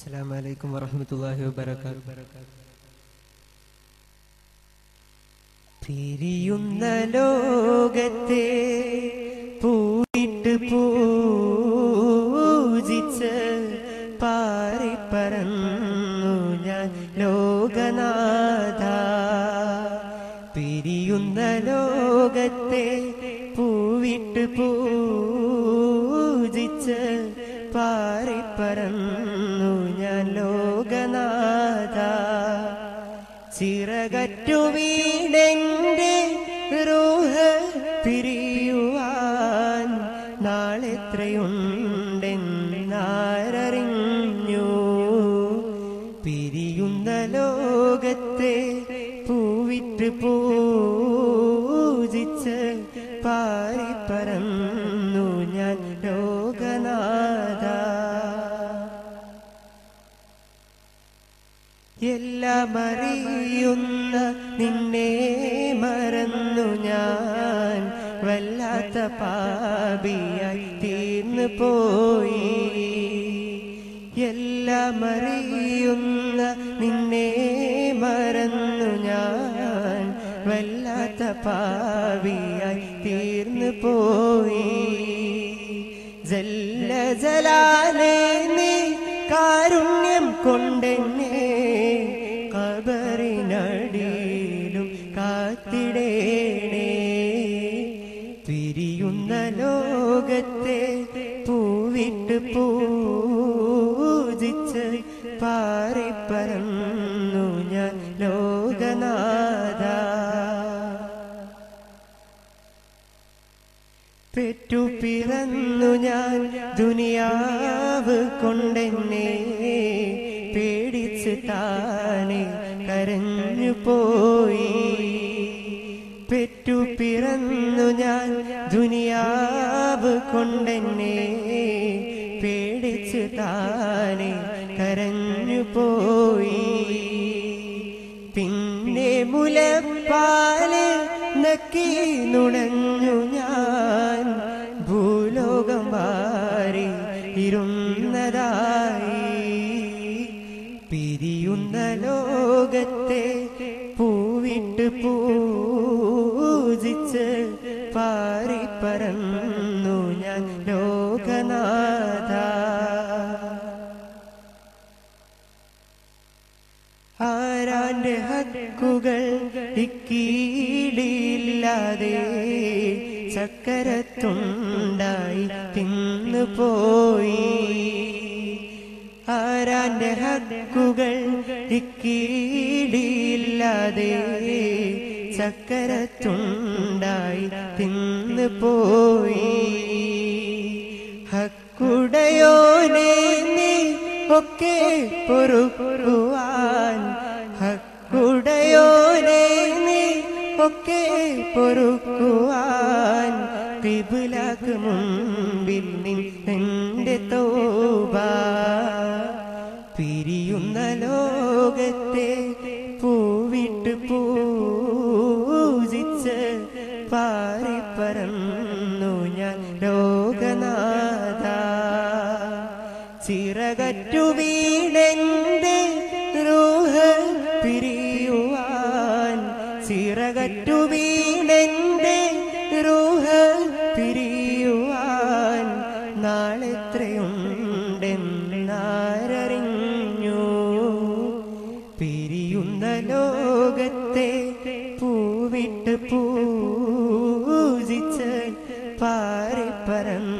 السلام عليكم ورحمة الله وبركاته പിരിയുന്ന ലോകത്തെ പൂവിട്ട് പൂജിച്ച് പാറിപ്പറന്നു ഞാൻ ലോകനാഥ പിരിയുന്ന ലോകത്തെ പൂവിട്ട് പൂജിച്ച് ചിറകറ്റു വീണെന്റെ റൂഹ പിരിയുവാൻ നാളെത്രയുണ്ടെന്നാരറിഞ്ഞു. പിരിയുന്ന ലോകത്തെ പൂവിറ്റ് പൂജിച്ച് പാറിപ്പറന്നു എല്ലാം അറിയുന്ന നിന്നെ മറന്നു ഞാൻ. വല്ലാത്ത പാപിയായി തീർന്നു പോയി. എല്ലാം അറിയുന്ന നിന്നെ മറന്നു ഞാൻ. വല്ലാത്ത പാപിയായി തീർന്നു പോയി. ജല്ല ജലാലേ നീ കാരുണ്യം കൊണ്ടെന്നെ കാത്തിടേണേ പിരിയുന്ന ലോകത്തെ പൂവിട്ട് പൂജിച്ച് പാറിപ്പറന്നു ഞാൻ ലോകനാഥ. പെറ്റു പിറന്നു ഞാൻ ദുനിയാവ് കൊണ്ടെന്നെ. പേടിച്ച് താനെ കരഞ്ഞു പോയി. ഞാൻ ദുനിയാവ് കൊണ്ടെന്നെ പേടിച്ച് താനെ കരഞ്ഞു പോയി പിന്നെ മുലപ്പാൽ നക്കി നുണഞ്ഞു ഞാൻ. ഭൂലോകം വാരി ഇരുന്നതായി. പിരിയുന്ന ലോകത്തെ ലോകനാഥ. ആരാന്റെ ഹക്കുകൾ ഇക്കീടില്ലാതെ ചക്കരത്തുണ്ടായി തിന്നുപോയി ആരാന്റെ ഹക്കുകൾ ഇക്കീടില്ലാതെ ചക്കരത്തുണ്ടായി തിന്നുപോയി ഹക്കുടയോനെ നീ ഒക്കെ പൊറുക്കുവാൻ. ഹക്കുടയോനെ ഒക്കെ പൊറുക്കുവാൻ. കിബിലാക്ക് മുമ്പിൽ നിന്റെ തോബ പാറിപ്പറന്നു ഞാൻ ലോകനാഥ. ചിറകറ്റു വീണെന്റെ റൂഹ പിരിയുവാൻ. ചിറകറ്റു വീണെന്റെ റൂഹ പിരിയുവാൻ. നാളെത്രയുണ്ടെന്നാരറിഞ്ഞു. പിരിയുന്ന ലോകത്തെ पारे परम